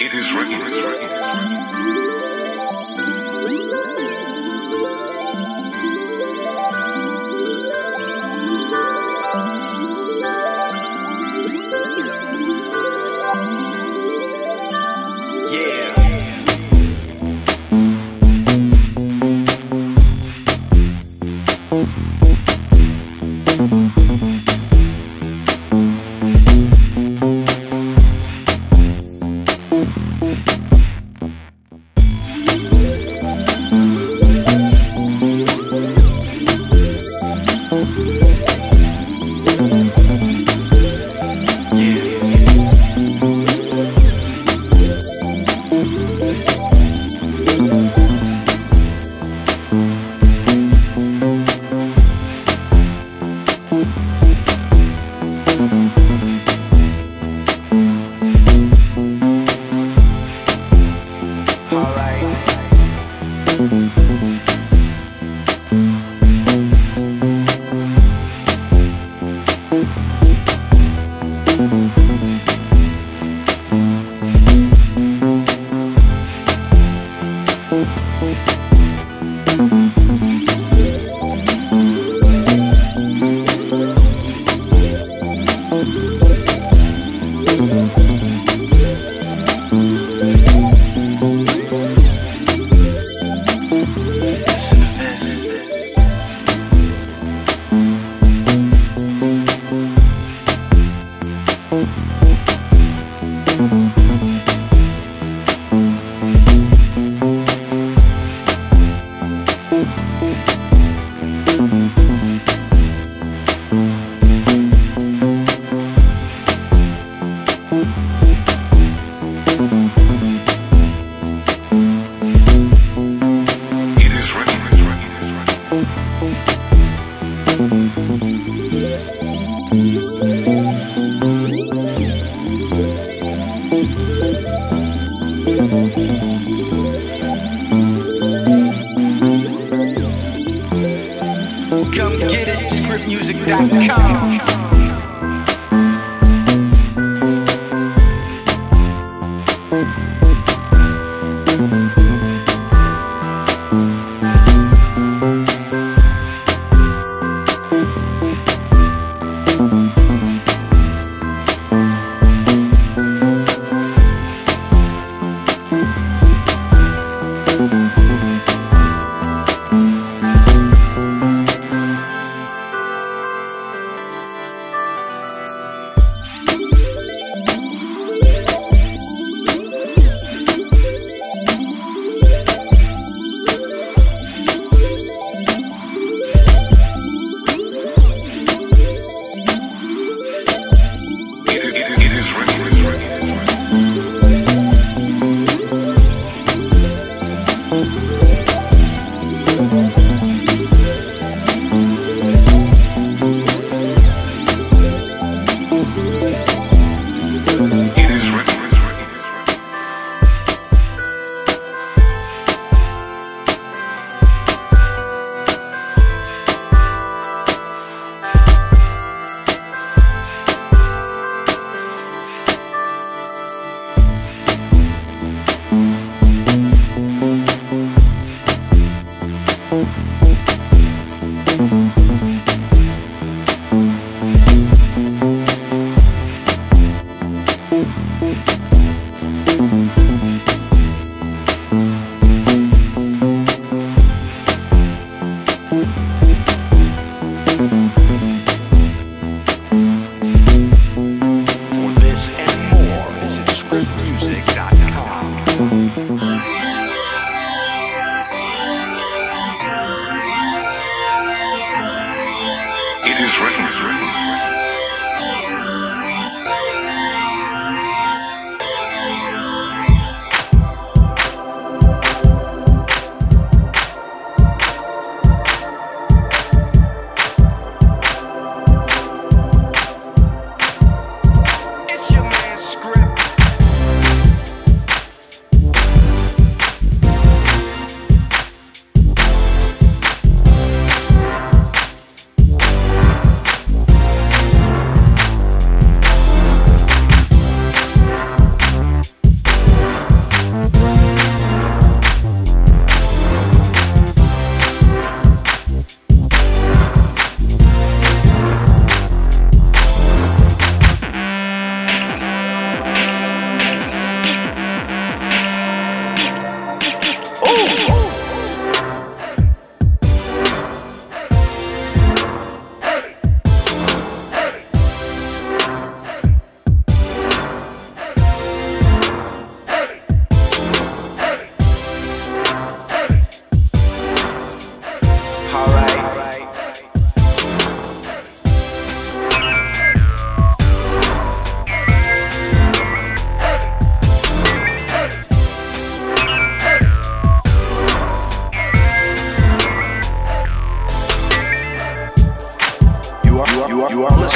It is written. It is written. Thank Come get it, scriptmusic.com.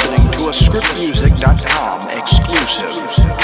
listening to a scriptmusic.com exclusive.